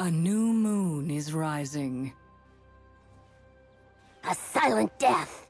A new moon is rising. A silent death.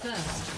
First